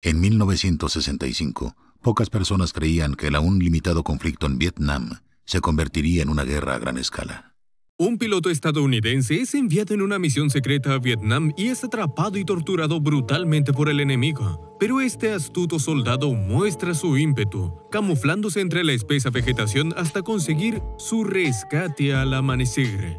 En 1965, pocas personas creían que el aún limitado conflicto en Vietnam se convertiría en una guerra a gran escala. Un piloto estadounidense es enviado en una misión secreta a Vietnam y es atrapado y torturado brutalmente por el enemigo. Pero este astuto soldado muestra su ímpetu, camuflándose entre la espesa vegetación hasta conseguir su rescate al amanecer.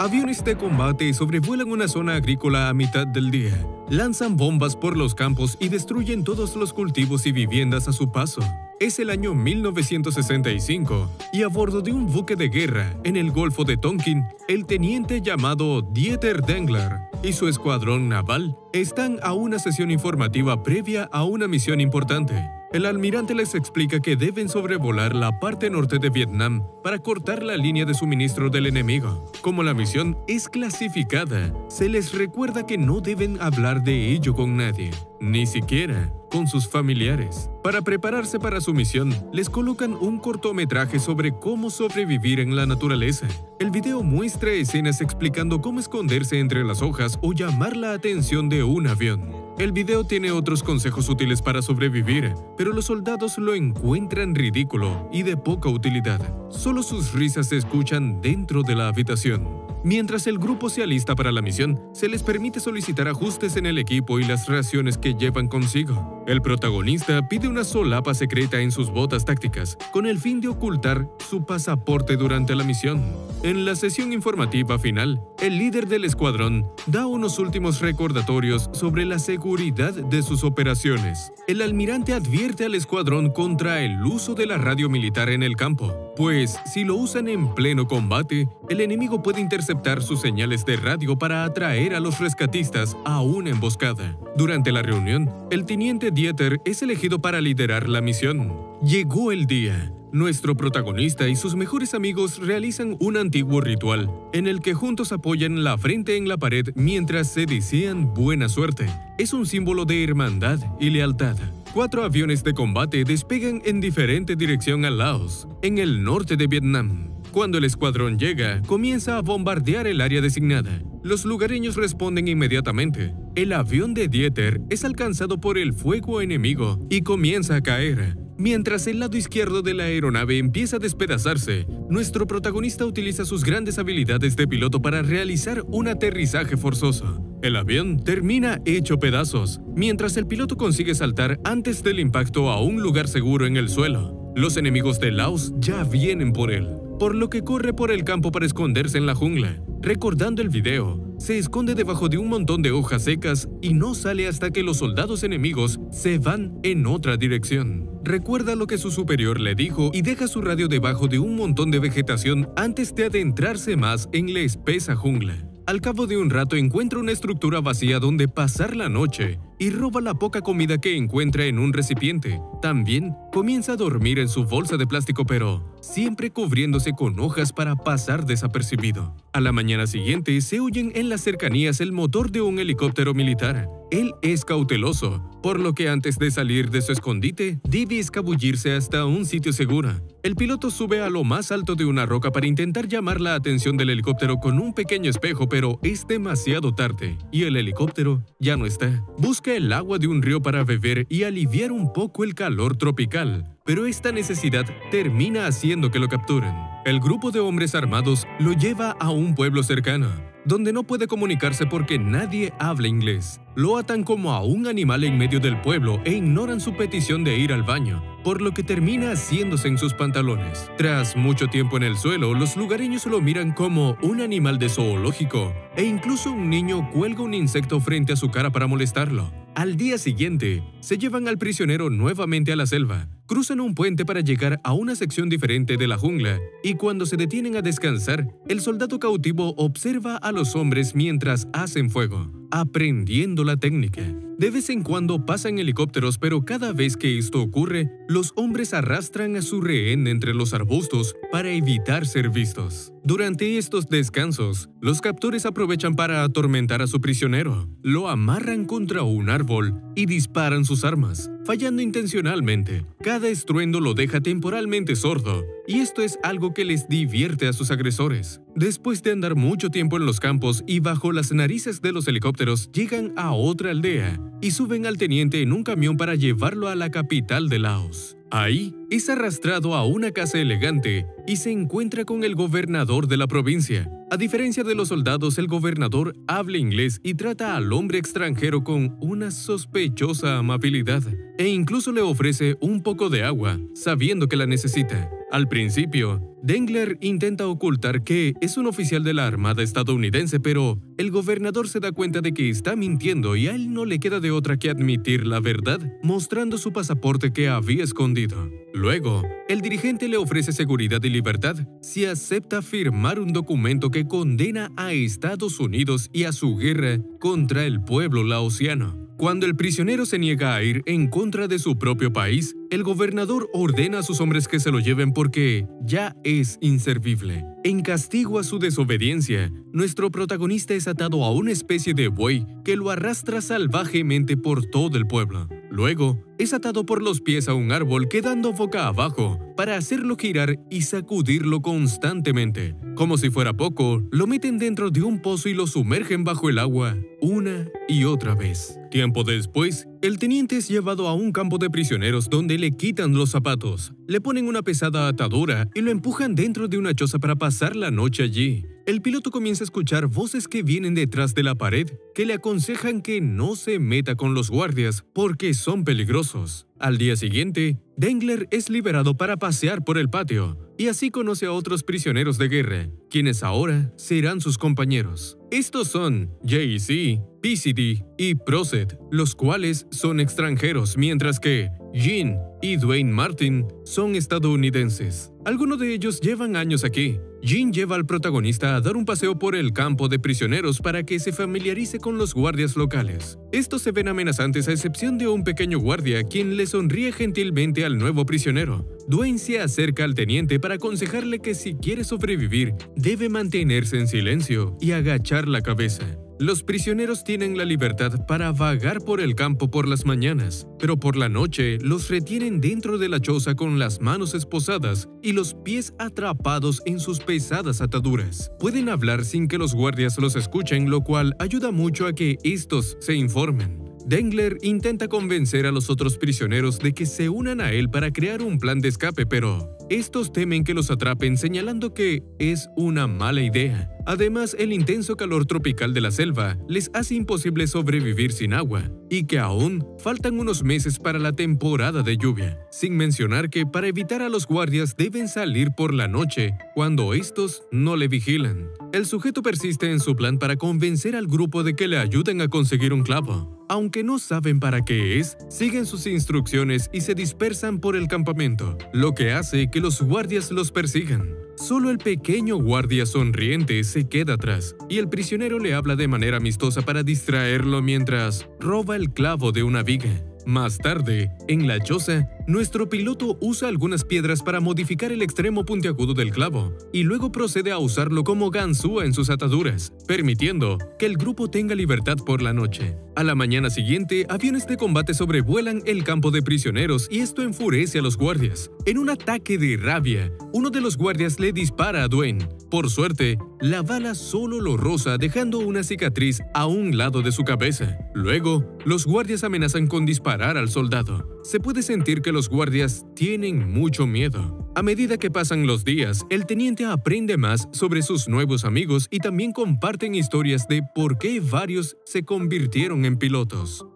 Aviones de combate sobrevuelan una zona agrícola a mitad del día, lanzan bombas por los campos y destruyen todos los cultivos y viviendas a su paso. Es el año 1965 y a bordo de un buque de guerra en el Golfo de Tonkin, el teniente llamado Dieter Dengler y su escuadrón naval están a una sesión informativa previa a una misión importante. El almirante les explica que deben sobrevolar la parte norte de Vietnam para cortar la línea de suministro del enemigo. Como la misión es clasificada, se les recuerda que no deben hablar de ello con nadie, ni siquiera con sus familiares. Para prepararse para su misión, les colocan un cortometraje sobre cómo sobrevivir en la naturaleza. El video muestra escenas explicando cómo esconderse entre las hojas o llamar la atención de un avión. El video tiene otros consejos útiles para sobrevivir, pero los soldados lo encuentran ridículo y de poca utilidad. Solo sus risas se escuchan dentro de la habitación. Mientras el grupo se alista para la misión, se les permite solicitar ajustes en el equipo y las raciones que llevan consigo. El protagonista pide una solapa secreta en sus botas tácticas, con el fin de ocultar su pasaporte durante la misión. En la sesión informativa final, el líder del escuadrón da unos últimos recordatorios sobre la seguridad de sus operaciones. El almirante advierte al escuadrón contra el uso de la radio militar en el campo, pues si lo usan en pleno combate, el enemigo puede interceptar sus señales de radio para atraer a los rescatistas a una emboscada. Durante la reunión, el teniente Dieter es elegido para liderar la misión. Llegó el día. Nuestro protagonista y sus mejores amigos realizan un antiguo ritual, en el que juntos apoyan la frente en la pared mientras se desean buena suerte. Es un símbolo de hermandad y lealtad. Cuatro aviones de combate despegan en diferente dirección a Laos, en el norte de Vietnam. Cuando el escuadrón llega, comienza a bombardear el área designada. Los lugareños responden inmediatamente. El avión de Dieter es alcanzado por el fuego enemigo y comienza a caer. Mientras el lado izquierdo de la aeronave empieza a despedazarse, nuestro protagonista utiliza sus grandes habilidades de piloto para realizar un aterrizaje forzoso. El avión termina hecho pedazos, mientras el piloto consigue saltar antes del impacto a un lugar seguro en el suelo. Los enemigos de Laos ya vienen por él, por lo que corre por el campo para esconderse en la jungla. Recordando el video, se esconde debajo de un montón de hojas secas y no sale hasta que los soldados enemigos se van en otra dirección. Recuerda lo que su superior le dijo y deja su radio debajo de un montón de vegetación antes de adentrarse más en la espesa jungla. Al cabo de un rato encuentra una estructura vacía donde pasar la noche y roba la poca comida que encuentra en un recipiente. También comienza a dormir en su bolsa de plástico pero siempre cubriéndose con hojas para pasar desapercibido. A la mañana siguiente se oyen en las cercanías el motor de un helicóptero militar. Él es cauteloso, por lo que antes de salir de su escondite, debe escabullirse hasta un sitio seguro. El piloto sube a lo más alto de una roca para intentar llamar la atención del helicóptero con un pequeño espejo, pero es demasiado tarde y el helicóptero ya no está. Busca el agua de un río para beber y aliviar un poco el calor tropical, pero esta necesidad termina haciendo que lo capturen. El grupo de hombres armados lo lleva a un pueblo cercano, donde no puede comunicarse porque nadie habla inglés. Lo atan como a un animal en medio del pueblo e ignoran su petición de ir al baño, por lo que termina haciéndose en sus pantalones. Tras mucho tiempo en el suelo, los lugareños lo miran como un animal de zoológico, e incluso un niño cuelga un insecto frente a su cara para molestarlo. Al día siguiente, se llevan al prisionero nuevamente a la selva, cruzan un puente para llegar a una sección diferente de la jungla, y cuando se detienen a descansar, el soldado cautivo observa a los hombres mientras hacen fuego, aprendiendo la técnica. De vez en cuando pasan helicópteros, pero cada vez que esto ocurre, los hombres arrastran a su rehén entre los arbustos para evitar ser vistos. Durante estos descansos, los captores aprovechan para atormentar a su prisionero, lo amarran contra un árbol y disparan sus armas, fallando intencionalmente. Cada estruendo lo deja temporalmente sordo, y esto es algo que les divierte a sus agresores. Después de andar mucho tiempo en los campos y bajo las narices de los helicópteros, llegan a otra aldea y suben al teniente en un camión para llevarlo a la capital de Laos. Ahí es arrastrado a una casa elegante y se encuentra con el gobernador de la provincia. A diferencia de los soldados, el gobernador habla inglés y trata al hombre extranjero con una sospechosa amabilidad e incluso le ofrece un poco de agua, sabiendo que la necesita. Al principio, Dengler intenta ocultar que es un oficial de la Armada estadounidense, pero el gobernador se da cuenta de que está mintiendo y a él no le queda de otra que admitir la verdad, mostrando su pasaporte que había escondido. Luego, el dirigente le ofrece seguridad y libertad si acepta firmar un documento que condena a Estados Unidos y a su guerra contra el pueblo laosiano. Cuando el prisionero se niega a ir en contra de su propio país, el gobernador ordena a sus hombres que se lo lleven porque ya es inservible. En castigo a su desobediencia, nuestro protagonista es atado a una especie de buey que lo arrastra salvajemente por todo el pueblo. Luego, es atado por los pies a un árbol quedando boca abajo para hacerlo girar y sacudirlo constantemente. Como si fuera poco, lo meten dentro de un pozo y lo sumergen bajo el agua una y otra vez. Tiempo después, el teniente es llevado a un campo de prisioneros donde le quitan los zapatos, le ponen una pesada atadura y lo empujan dentro de una choza para pasar la noche allí. El piloto comienza a escuchar voces que vienen detrás de la pared que le aconsejan que no se meta con los guardias porque son peligrosos. Al día siguiente, Dengler es liberado para pasear por el patio y así conoce a otros prisioneros de guerra, quienes ahora serán sus compañeros. Estos son JC, PCD y Proset, los cuales son extranjeros, mientras que Jean y Dwayne Martin son estadounidenses. Algunos de ellos llevan años aquí. Jean lleva al protagonista a dar un paseo por el campo de prisioneros para que se familiarice con los guardias locales. Estos se ven amenazantes a excepción de un pequeño guardia quien le sonríe gentilmente al nuevo prisionero. Dwayne se acerca al teniente para aconsejarle que si quiere sobrevivir, debe mantenerse en silencio y agachar la cabeza. Los prisioneros tienen la libertad para vagar por el campo por las mañanas, pero por la noche los retienen dentro de la choza con las manos esposadas y los pies atrapados en sus pesadas ataduras. Pueden hablar sin que los guardias los escuchen, lo cual ayuda mucho a que estos se informen. Dengler intenta convencer a los otros prisioneros de que se unan a él para crear un plan de escape, pero estos temen que los atrapen señalando que es una mala idea. Además, el intenso calor tropical de la selva les hace imposible sobrevivir sin agua, y que aún faltan unos meses para la temporada de lluvia, sin mencionar que para evitar a los guardias deben salir por la noche cuando estos no le vigilan. El sujeto persiste en su plan para convencer al grupo de que le ayuden a conseguir un clavo. Aunque no saben para qué es, siguen sus instrucciones y se dispersan por el campamento, lo que hace que los guardias los persigan. Solo el pequeño guardia sonriente se queda atrás y el prisionero le habla de manera amistosa para distraerlo mientras roba el clavo de una viga. Más tarde, en la choza, nuestro piloto usa algunas piedras para modificar el extremo puntiagudo del clavo y luego procede a usarlo como ganzúa en sus ataduras, permitiendo que el grupo tenga libertad por la noche. A la mañana siguiente, aviones de combate sobrevuelan el campo de prisioneros y esto enfurece a los guardias. En un ataque de rabia, uno de los guardias le dispara a Dwayne. Por suerte, la bala solo lo roza dejando una cicatriz a un lado de su cabeza. Luego, los guardias amenazan con disparar al soldado. Se puede sentir que los guardias tienen mucho miedo. A medida que pasan los días, el teniente aprende más sobre sus nuevos amigos y también comparten historias de por qué varios se convirtieron en pilotos.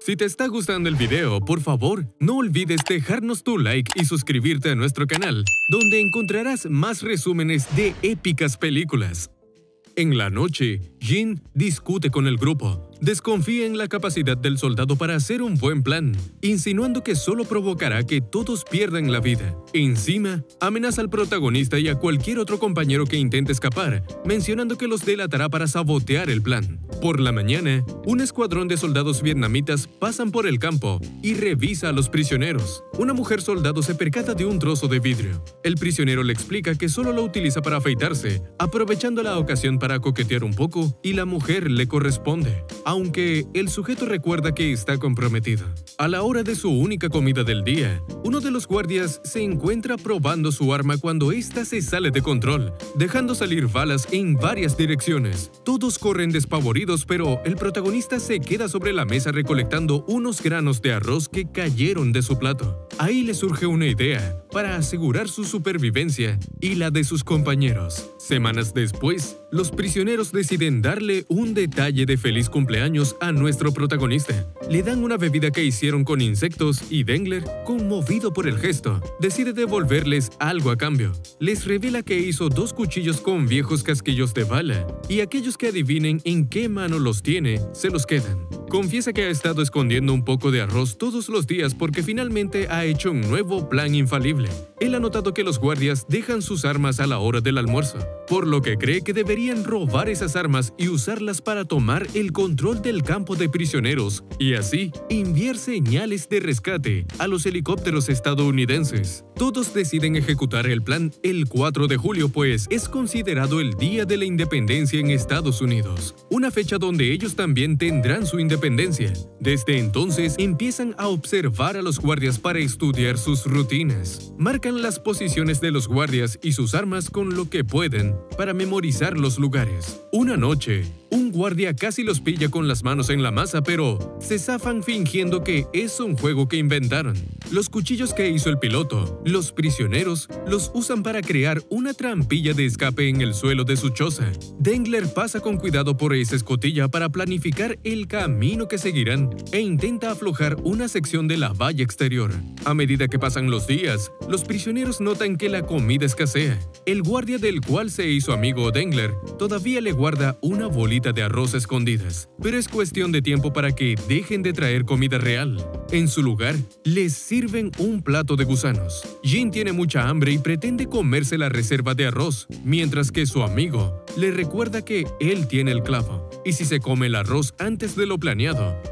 Si te está gustando el video, por favor, no olvides dejarnos tu like y suscribirte a nuestro canal, donde encontrarás más resúmenes de épicas películas. En la noche, Jin discute con el grupo, desconfía en la capacidad del soldado para hacer un buen plan, insinuando que solo provocará que todos pierdan la vida. Encima, amenaza al protagonista y a cualquier otro compañero que intente escapar, mencionando que los delatará para sabotear el plan. Por la mañana, un escuadrón de soldados vietnamitas pasan por el campo y revisa a los prisioneros. Una mujer soldado se percata de un trozo de vidrio. El prisionero le explica que solo lo utiliza para afeitarse, aprovechando la ocasión para coquetear un poco, y la mujer le corresponde. Aunque el sujeto recuerda que está comprometido. A la hora de su única comida del día, uno de los guardias se encuentra probando su arma cuando ésta se sale de control, dejando salir balas en varias direcciones. Todos corren despavoridos, pero el protagonista se queda sobre la mesa recolectando unos granos de arroz que cayeron de su plato. Ahí le surge una idea para asegurar su supervivencia y la de sus compañeros. Semanas después, los prisioneros deciden darle un detalle de feliz cumpleaños a nuestro protagonista. Le dan una bebida que hicieron con insectos y Dengler, conmovido por el gesto, decide devolverles algo a cambio. Les revela que hizo dos cuchillos con viejos casquillos de bala y aquellos que adivinen en qué mano los tiene, se los quedan. Confiesa que ha estado escondiendo un poco de arroz todos los días porque finalmente ha hecho un nuevo plan infalible. Él ha notado que los guardias dejan sus armas a la hora del almuerzo, por lo que cree que deberían robar esas armas y usarlas para tomar el control del campo de prisioneros y así enviar señales de rescate a los helicópteros estadounidenses. Todos deciden ejecutar el plan el 4 de julio, pues es considerado el Día de la Independencia en Estados Unidos, una fecha donde ellos también tendrán su independencia. Desde entonces empiezan a observar a los guardias para estudiar sus rutinas. Marcan las posiciones de los guardias y sus armas con lo que pueden para memorizar los lugares. Una noche, un guardia casi los pilla con las manos en la masa, pero se zafan fingiendo que es un juego que inventaron. Los cuchillos que hizo el piloto, los prisioneros, los usan para crear una trampilla de escape en el suelo de su choza. Dengler pasa con cuidado por esa escotilla para planificar el camino que seguirán e intenta aflojar una sección de la valla exterior. A medida que pasan los días, los prisioneros notan que la comida escasea. El guardia del cual se hizo amigo Dengler todavía le guarda una bolita de arroz escondidas, pero es cuestión de tiempo para que dejen de traer comida real. En su lugar, les sirven un plato de gusanos. Jin tiene mucha hambre y pretende comerse la reserva de arroz, mientras que su amigo le recuerda que él tiene el clavo. Y si se come el arroz antes de lo planeado,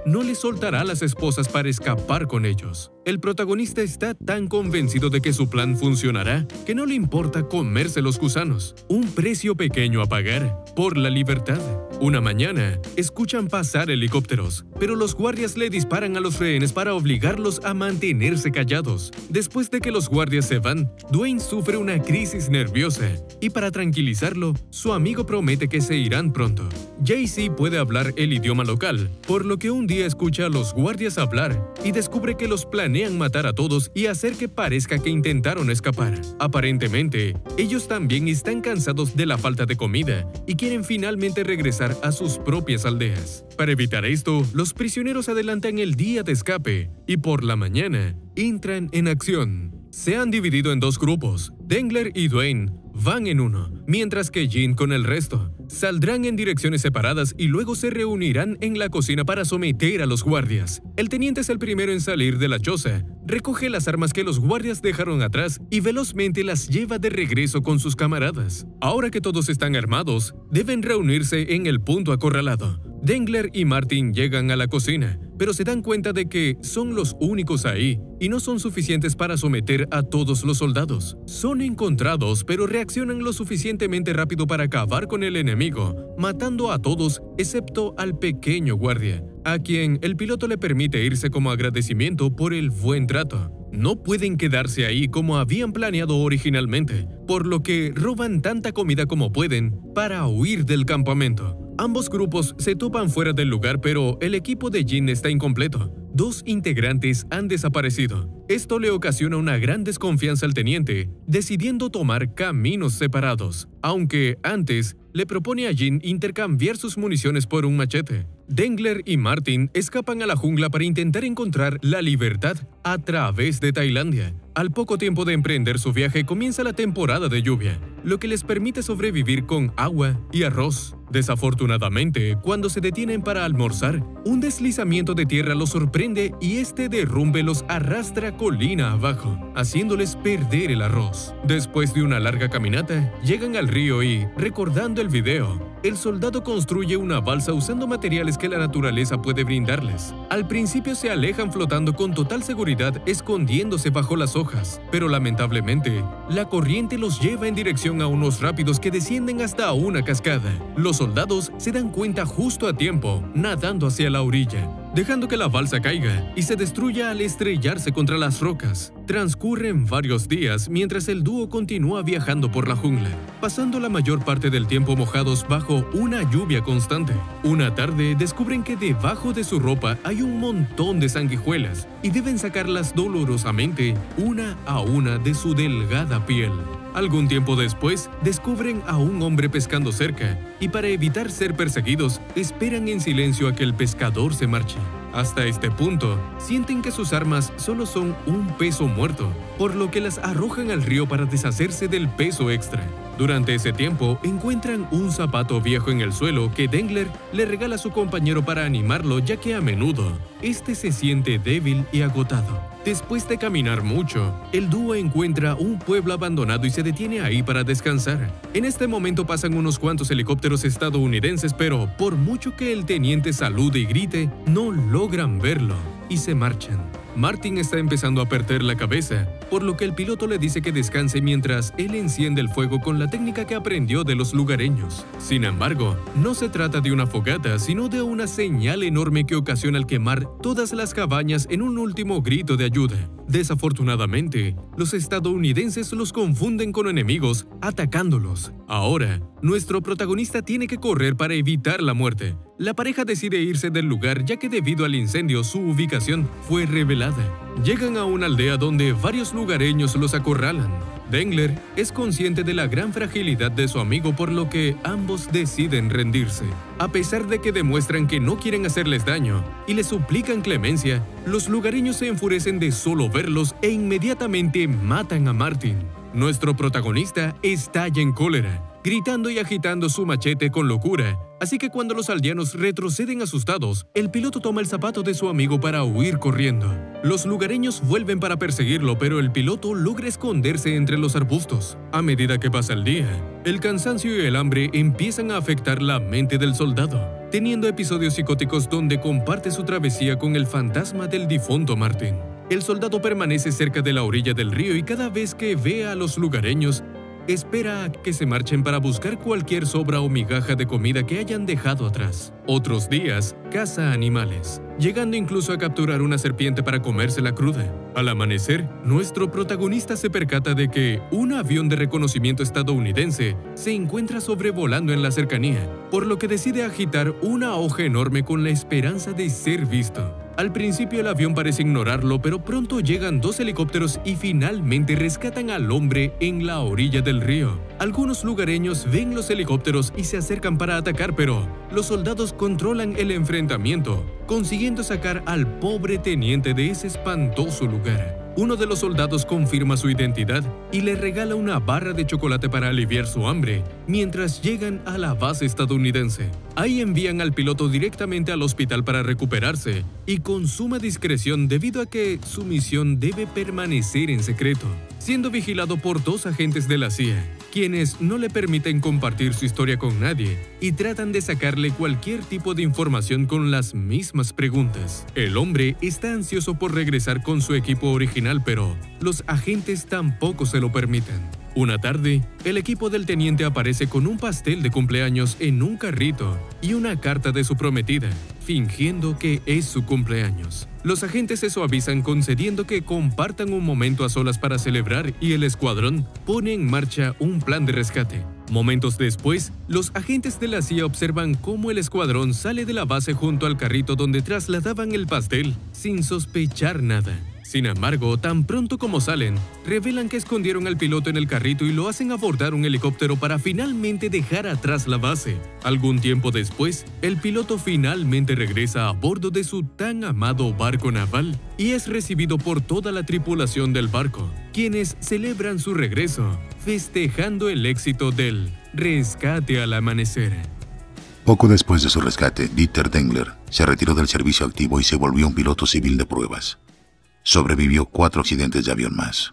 no le soltará las esposas para escapar con ellos. El protagonista está tan convencido de que su plan funcionará que no le importa comerse los gusanos. Un precio pequeño a pagar por la libertad. Una mañana, escuchan pasar helicópteros, pero los guardias le disparan a los rehenes para obligarlos a mantenerse callados. Después de que los guardias se van, Dwayne sufre una crisis nerviosa y para tranquilizarlo, su amigo promete que se irán pronto. Jay-Z puede hablar el idioma local, por lo que un día escucha a los guardias hablar y descubre que los planean matar a todos y hacer que parezca que intentaron escapar. Aparentemente, ellos también están cansados de la falta de comida y quieren finalmente regresar a sus propias aldeas. Para evitar esto, los prisioneros adelantan el día de escape y por la mañana entran en acción. Se han dividido en dos grupos. Dengler y Dwayne van en uno, mientras que Jean con el resto. Saldrán en direcciones separadas y luego se reunirán en la cocina para someter a los guardias. El teniente es el primero en salir de la choza, recoge las armas que los guardias dejaron atrás y velozmente las lleva de regreso con sus camaradas. Ahora que todos están armados, deben reunirse en el punto acorralado. Dengler y Martin llegan a la cocina, pero se dan cuenta de que son los únicos ahí y no son suficientes para someter a todos los soldados. Son encontrados, pero reaccionan lo suficientemente rápido para acabar con el enemigo, matando a todos excepto al pequeño guardia, a quien el piloto le permite irse como agradecimiento por el buen trato. No pueden quedarse ahí como habían planeado originalmente, por lo que roban tanta comida como pueden para huir del campamento. Ambos grupos se topan fuera del lugar, pero el equipo de Jin está incompleto. Dos integrantes han desaparecido. Esto le ocasiona una gran desconfianza al teniente, decidiendo tomar caminos separados, aunque antes le propone a Jin intercambiar sus municiones por un machete. Dengler y Martin escapan a la jungla para intentar encontrar la libertad a través de Tailandia. Al poco tiempo de emprender su viaje comienza la temporada de lluvia, lo que les permite sobrevivir con agua y arroz. Desafortunadamente, cuando se detienen para almorzar, un deslizamiento de tierra los sorprende y este derrumbe los arrastra colina abajo, haciéndoles perder el arroz. Después de una larga caminata, llegan al río y, recordando el video, el soldado construye una balsa usando materiales que la naturaleza puede brindarles. Al principio se alejan flotando con total seguridad escondiéndose bajo las hojas, pero lamentablemente, la corriente los lleva en dirección a unos rápidos que descienden hasta una cascada. Los soldados se dan cuenta justo a tiempo, nadando hacia la orilla dejando que la balsa caiga y se destruya al estrellarse contra las rocas. Transcurren varios días mientras el dúo continúa viajando por la jungla, pasando la mayor parte del tiempo mojados bajo una lluvia constante. Una tarde descubren que debajo de su ropa hay un montón de sanguijuelas y deben sacarlas dolorosamente una a una de su delgada piel. Algún tiempo después, descubren a un hombre pescando cerca y para evitar ser perseguidos, esperan en silencio a que el pescador se marche. Hasta este punto, sienten que sus armas solo son un peso muerto, por lo que las arrojan al río para deshacerse del peso extra. Durante ese tiempo, encuentran un zapato viejo en el suelo que Dengler le regala a su compañero para animarlo ya que a menudo, este se siente débil y agotado. Después de caminar mucho, el dúo encuentra un pueblo abandonado y se detiene ahí para descansar. En este momento pasan unos cuantos helicópteros estadounidenses, pero por mucho que el teniente salude y grite, no logran verlo y se marchan. Martin está empezando a perder la cabeza, por lo que el piloto le dice que descanse mientras él enciende el fuego con la técnica que aprendió de los lugareños. Sin embargo, no se trata de una fogata, sino de una señal enorme que ocasiona el quemar todas las cabañas en un último grito de ayuda. Desafortunadamente, los estadounidenses los confunden con enemigos, atacándolos. Ahora, nuestro protagonista tiene que correr para evitar la muerte, la pareja decide irse del lugar ya que debido al incendio su ubicación fue revelada. Llegan a una aldea donde varios lugareños los acorralan. Dengler es consciente de la gran fragilidad de su amigo por lo que ambos deciden rendirse. A pesar de que demuestran que no quieren hacerles daño y le suplican clemencia, los lugareños se enfurecen de solo verlos e inmediatamente matan a Martin. Nuestro protagonista estalla en cólera gritando y agitando su machete con locura. Así que cuando los aldeanos retroceden asustados, el piloto toma el zapato de su amigo para huir corriendo. Los lugareños vuelven para perseguirlo, pero el piloto logra esconderse entre los arbustos. A medida que pasa el día, el cansancio y el hambre empiezan a afectar la mente del soldado, teniendo episodios psicóticos donde comparte su travesía con el fantasma del difunto Martin. El soldado permanece cerca de la orilla del río y cada vez que ve a los lugareños, espera a que se marchen para buscar cualquier sobra o migaja de comida que hayan dejado atrás. Otros días, caza animales, llegando incluso a capturar una serpiente para comérsela cruda. Al amanecer, nuestro protagonista se percata de que un avión de reconocimiento estadounidense se encuentra sobrevolando en la cercanía, por lo que decide agitar una hoja enorme con la esperanza de ser visto. Al principio el avión parece ignorarlo, pero pronto llegan dos helicópteros y finalmente rescatan al hombre en la orilla del río. Algunos lugareños ven los helicópteros y se acercan para atacar, pero los soldados controlan el enfrentamiento, consiguiendo sacar al pobre teniente de ese espantoso lugar. Uno de los soldados confirma su identidad y le regala una barra de chocolate para aliviar su hambre, mientras llegan a la base estadounidense. Ahí envían al piloto directamente al hospital para recuperarse y con suma discreción debido a que su misión debe permanecer en secreto, siendo vigilado por dos agentes de la CIA quienes no le permiten compartir su historia con nadie y tratan de sacarle cualquier tipo de información con las mismas preguntas. El hombre está ansioso por regresar con su equipo original, pero los agentes tampoco se lo permiten. Una tarde, el equipo del teniente aparece con un pastel de cumpleaños en un carrito y una carta de su prometida, fingiendo que es su cumpleaños. Los agentes se suavizan concediendo que compartan un momento a solas para celebrar y el escuadrón pone en marcha un plan de rescate. Momentos después, los agentes de la CIA observan cómo el escuadrón sale de la base junto al carrito donde trasladaban el pastel sin sospechar nada. Sin embargo, tan pronto como salen, revelan que escondieron al piloto en el carrito y lo hacen abordar un helicóptero para finalmente dejar atrás la base. Algún tiempo después, el piloto finalmente regresa a bordo de su tan amado barco naval y es recibido por toda la tripulación del barco, quienes celebran su regreso, festejando el éxito del rescate al amanecer. Poco después de su rescate, Dieter Dengler se retiró del servicio activo y se volvió un piloto civil de pruebas sobrevivió cuatro accidentes de avión más.